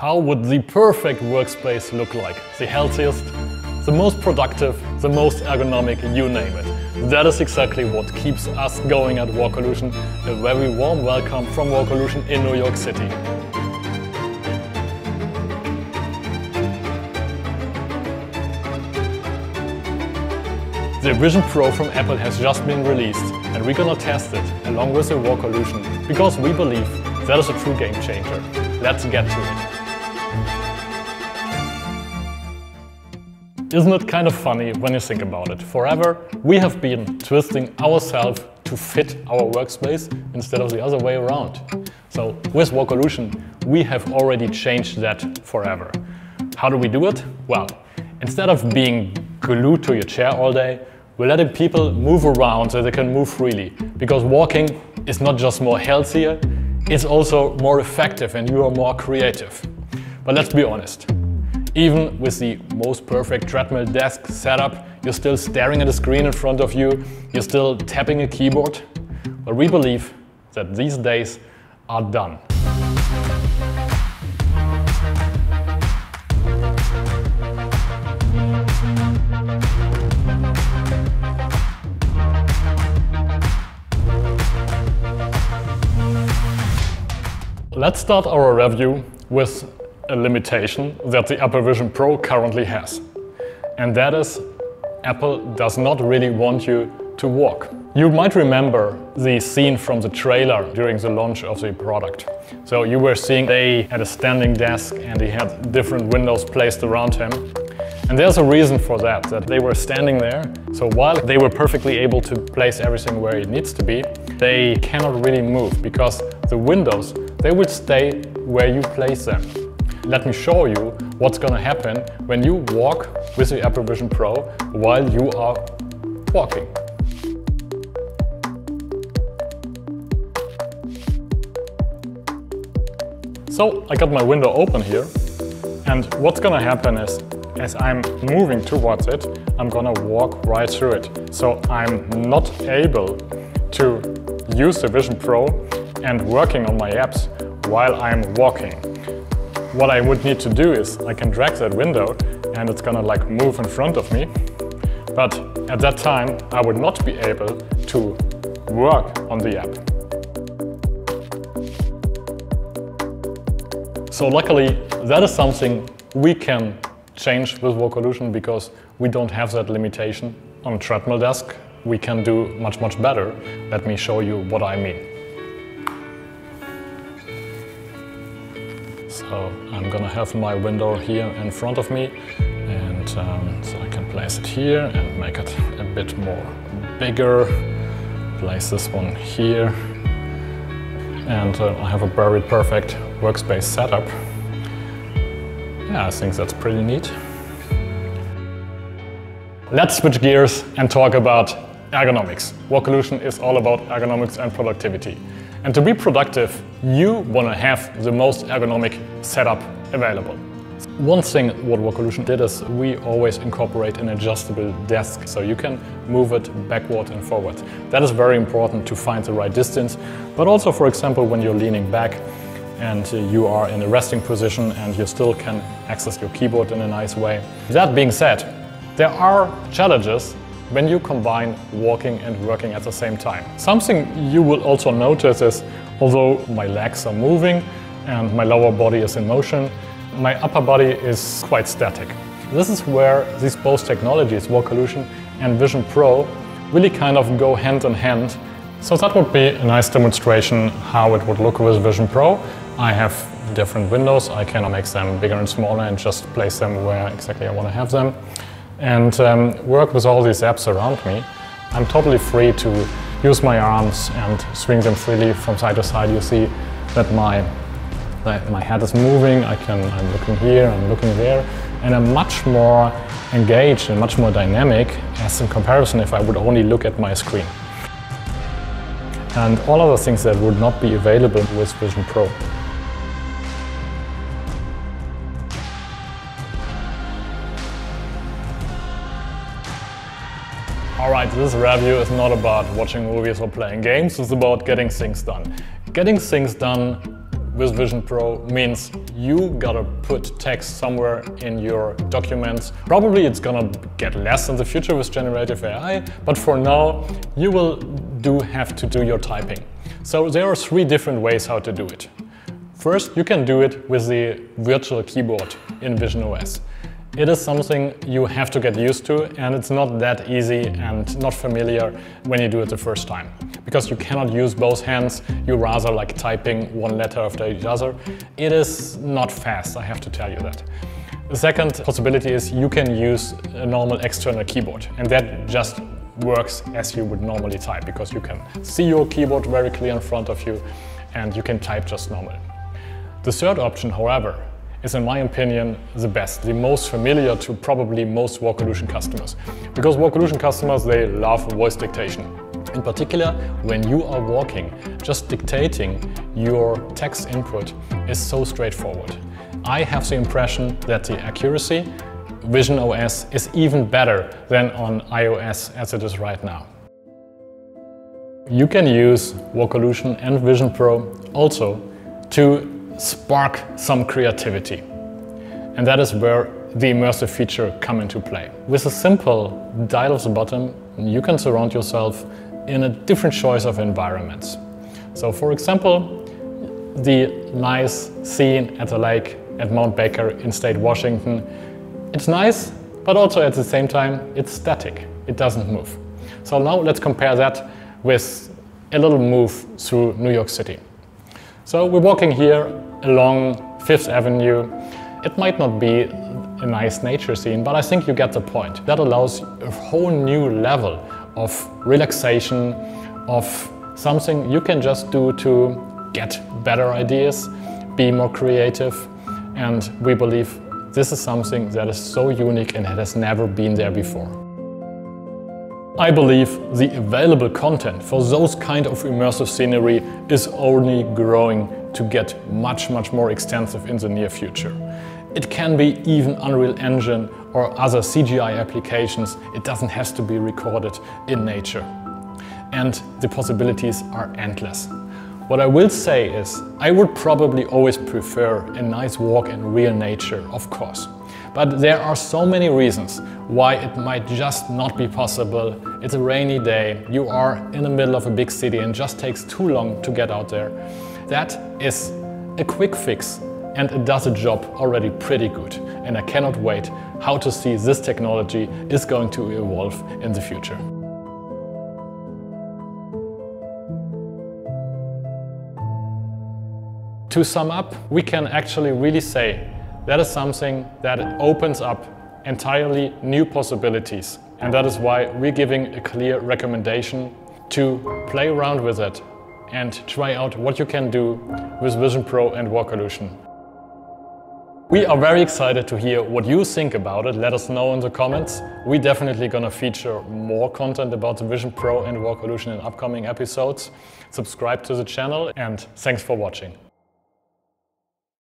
How would the perfect workspace look like? The healthiest, the most productive, the most ergonomic, you name it. That is exactly what keeps us going at Walkolution. A very warm welcome from Walkolution in New York City. The Vision Pro from Apple has just been released and we're gonna test it along with the Walkolution because we believe that is a true game changer. Let's get to it. Isn't it kind of funny when you think about it? Forever we have been twisting ourselves to fit our workspace instead of the other way around. So with Walkolution we have already changed that forever. How do we do it? Well, instead of being glued to your chair all day, we're letting people move around so they can move freely. Because walking is not just more healthier, it's also more effective and you are more creative. But let's be honest, even with the most perfect treadmill desk setup, you're still staring at a screen in front of you, you're still tapping a keyboard. But we believe that these days are done. Let's start our review with a limitation that the Apple Vision Pro currently has. And that is Apple does not really want you to walk. You might remember the scene from the trailer during the launch of the product. So you were seeing they had a standing desk and he had different windows placed around him. And there's a reason for that, that they were standing there. So while they were perfectly able to place everything where it needs to be, they cannot really move because the windows they would stay where you place them. Let me show you what's gonna happen when you walk with the Apple Vision Pro while you are walking. So I got my window open here and what's gonna happen is as I'm moving towards it, I'm gonna walk right through it. So I'm not able to use the Vision Pro and working on my apps while I'm walking. What I would need to do is I can drag that window and it's gonna like move in front of me. But at that time, I would not be able to work on the app. So luckily, that is something we can change with Walkolution because we don't have that limitation. On treadmill desk, we can do much, much better. Let me show you what I mean. So I'm gonna have my window here in front of me and um, so I can place it here and make it a bit more bigger. Place this one here and uh, I have a very perfect workspace setup. Yeah, I think that's pretty neat. Let's switch gears and talk about ergonomics. Walkolution is all about ergonomics and productivity. And to be productive, you want to have the most ergonomic setup available. One thing what Walkolution did is we always incorporate an adjustable desk so you can move it backward and forward. That is very important to find the right distance, but also for example when you're leaning back and uh, you are in a resting position and you still can access your keyboard in a nice way. That being said, there are challenges when you combine walking and working at the same time. Something you will also notice is, although my legs are moving and my lower body is in motion, my upper body is quite static. This is where these both technologies, Walkolution and Vision Pro, really kind of go hand in hand. So that would be a nice demonstration how it would look with Vision Pro. I have different windows, I can make them bigger and smaller and just place them where exactly I want to have them and um, work with all these apps around me. I'm totally free to use my arms and swing them freely from side to side. You see that my, that my head is moving, I can, I'm looking here, I'm looking there, and I'm much more engaged and much more dynamic as in comparison if I would only look at my screen. And all other things that would not be available with Vision Pro. Alright, this review is not about watching movies or playing games, it's about getting things done. Getting things done with Vision Pro means you gotta put text somewhere in your documents. Probably it's gonna get less in the future with generative AI, but for now you will do have to do your typing. So there are three different ways how to do it. First, you can do it with the virtual keyboard in Vision OS. It is something you have to get used to and it's not that easy and not familiar when you do it the first time. Because you cannot use both hands, you rather like typing one letter after each other. It is not fast, I have to tell you that. The second possibility is you can use a normal external keyboard and that just works as you would normally type because you can see your keyboard very clear in front of you and you can type just normal. The third option, however, is in my opinion the best, the most familiar to probably most Walkolution customers. Because Walkolution customers, they love voice dictation. In particular, when you are walking, just dictating your text input is so straightforward. I have the impression that the accuracy Vision OS is even better than on iOS as it is right now. You can use Walkolution and Vision Pro also to spark some creativity. And that is where the immersive feature come into play. With a simple dial of the bottom, you can surround yourself in a different choice of environments. So for example, the nice scene at the lake at Mount Baker in state Washington. It's nice, but also at the same time, it's static. It doesn't move. So now let's compare that with a little move through New York City. So we're walking here along Fifth Avenue. It might not be a nice nature scene, but I think you get the point. That allows a whole new level of relaxation, of something you can just do to get better ideas, be more creative, and we believe this is something that is so unique and it has never been there before. I believe the available content for those kind of immersive scenery is only growing to get much, much more extensive in the near future. It can be even Unreal Engine or other CGI applications. It doesn't have to be recorded in nature. And the possibilities are endless. What I will say is, I would probably always prefer a nice walk in real nature, of course. But there are so many reasons why it might just not be possible. It's a rainy day, you are in the middle of a big city and just takes too long to get out there. That is a quick fix and it does a job already pretty good. And I cannot wait how to see this technology is going to evolve in the future. To sum up, we can actually really say that is something that opens up entirely new possibilities. And that is why we're giving a clear recommendation to play around with it and try out what you can do with Vision Pro and Walkolution. We are very excited to hear what you think about it. Let us know in the comments. We're definitely gonna feature more content about the Vision Pro and Walkolution in upcoming episodes. Subscribe to the channel and thanks for watching.